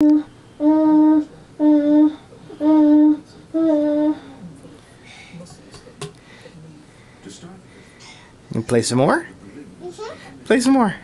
And play some more? Play some more.